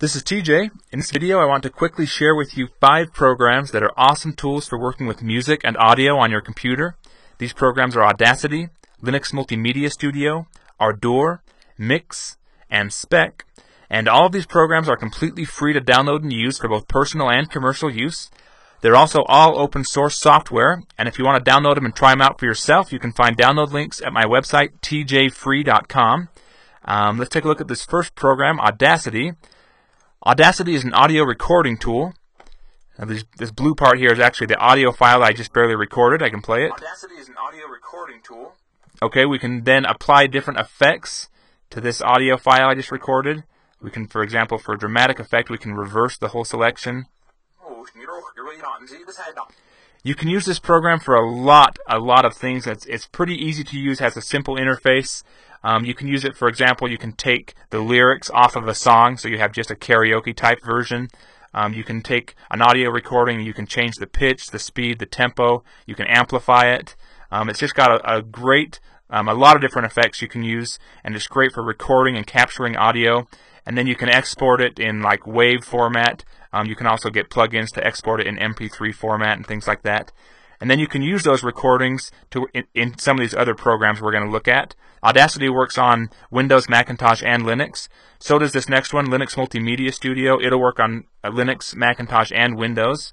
This is TJ. In this video, I want to quickly share with you five programs that are awesome tools for working with music and audio on your computer. These programs are Audacity, Linux Multimedia Studio, Ardour, Mixxx, and Spek. And all of these programs are completely free to download and use for both personal and commercial use. They're also all open source software, and if you want to download them and try them out for yourself, you can find download links at my website, tjfree.com. Um, let's take a look at this first program, Audacity. Audacity is an audio recording tool. This, this blue part here is actually the audio file I just barely recorded. I can play it. Audacity is an audio recording tool. Okay, we can then apply different effects to this audio file I just recorded. We can, for example, for a dramatic effect, we can reverse the whole selection. Oh, you can use this program for a lot, a lot of things. It's, it's pretty easy to use, has a simple interface. Um, you can use it, for example, you can take the lyrics off of a song, so you have just a karaoke type version. Um, you can take an audio recording, you can change the pitch, the speed, the tempo, you can amplify it. Um, it's just got a, a great, um, a lot of different effects you can use, and it's great for recording and capturing audio. And then you can export it in like WAV format. Um, you can also get plugins to export it in MP3 format and things like that. And then you can use those recordings to in, in some of these other programs we're going to look at. Audacity works on Windows, Macintosh, and Linux. So does this next one, Linux Multimedia Studio. It'll work on uh, Linux, Macintosh, and Windows.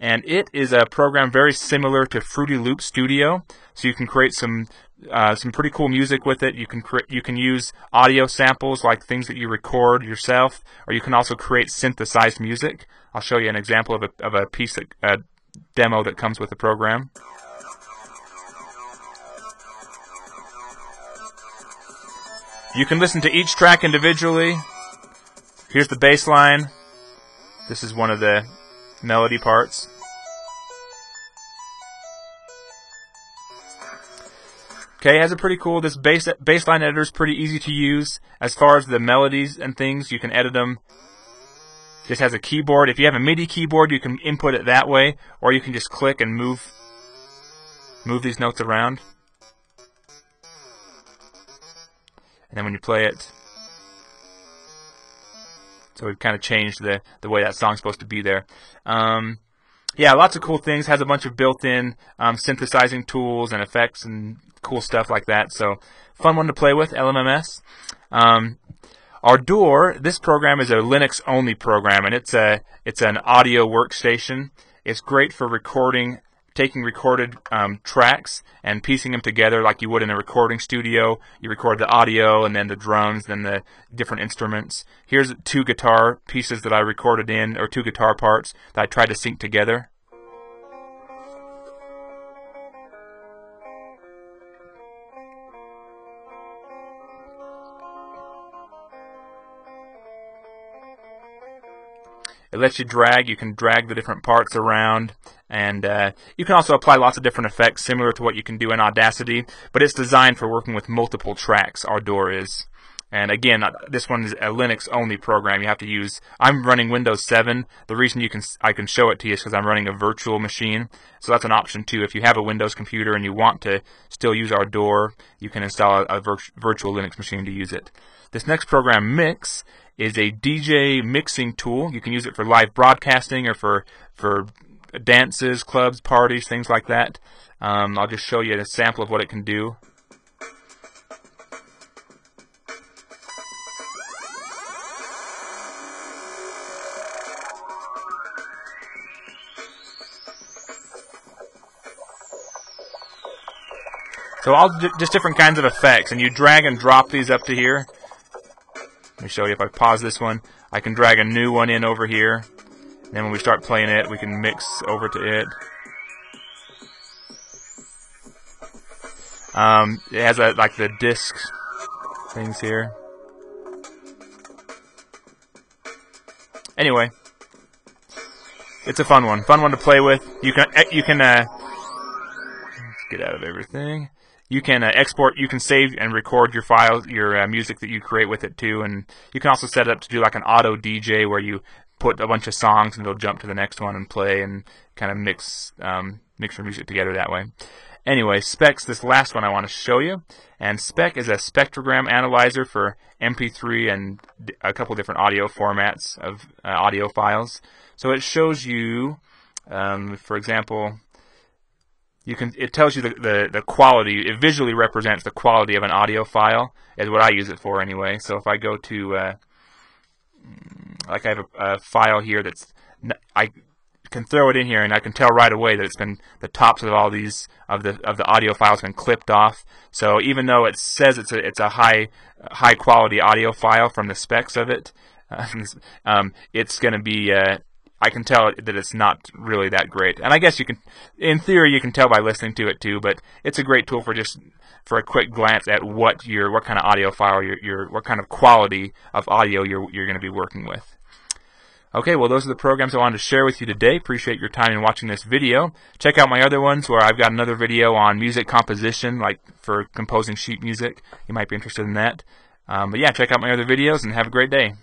And it is a program very similar to Fruity Loop Studio. So you can create some uh, some pretty cool music with it. You can you can use audio samples like things that you record yourself, or you can also create synthesized music. I'll show you an example of a of a piece that uh, demo that comes with the program. You can listen to each track individually. Here's the bass line. This is one of the melody parts. Okay, has a pretty cool. This bass bassline editor is pretty easy to use. As far as the melodies and things, you can edit them just has a keyboard. If you have a MIDI keyboard, you can input it that way, or you can just click and move move these notes around. And then when you play it, so we've kind of changed the the way that song's supposed to be there. Um, yeah, lots of cool things. Has a bunch of built-in um, synthesizing tools and effects and cool stuff like that. So fun one to play with. LMMS. Um, Ardour, this program is a Linux only program and it's a it's an audio workstation. It's great for recording, taking recorded um, tracks and piecing them together like you would in a recording studio. You record the audio and then the drums, then the different instruments. Here's two guitar pieces that I recorded in, or two guitar parts that I tried to sync together. It lets you drag. You can drag the different parts around, and uh, you can also apply lots of different effects similar to what you can do in Audacity. But it's designed for working with multiple tracks. Ardour is. And again, uh, this one is a Linux-only program. You have to use. I'm running Windows 7. The reason you can I can show it to you is because I'm running a virtual machine. So that's an option too. If you have a Windows computer and you want to still use Ardour, you can install a, a vir virtual Linux machine to use it. This next program, Mixxx, is a DJ mixing tool. You can use it for live broadcasting or for for dances, clubs, parties, things like that. Um, I'll just show you a sample of what it can do. So all just different kinds of effects, and you drag and drop these up to here. Let me show you if I pause this one. I can drag a new one in over here. Then when we start playing it, we can mix over to it. Um, it has a, like the disc things here. Anyway, it's a fun one. Fun one to play with. You can eh, you can uh, get out of everything you can uh, export, you can save and record your files, your uh, music that you create with it too, and you can also set it up to do like an auto DJ where you put a bunch of songs and it'll jump to the next one and play and kind of mix um, mix your music together that way. Anyway, Specs, this last one I want to show you. And Spek is a spectrogram analyzer for MP3 and a couple different audio formats of uh, audio files. So it shows you, um, for example, you can it tells you the, the, the quality it visually represents the quality of an audio file is what I use it for anyway so if I go to uh, like I have a, a, file here that's I can throw it in here and I can tell right away that it's been the tops of all these of the of the audio files been clipped off. So even though it says it's a it's a high high quality audio file from the specs of it, um, it's going to be uh, I can tell that it's not really that great. And I guess you can, in theory, you can tell by listening to it too. But it's a great tool for just for a quick glance at what your what kind of audio file your your what kind of quality of audio you're you're going to be working with. Okay, well, those are the programs I wanted to share with you today. Appreciate your time in watching this video. Check out my other ones where I've got another video on music composition, like for composing sheet music. You might be interested in that. Um, but yeah, check out my other videos and have a great day.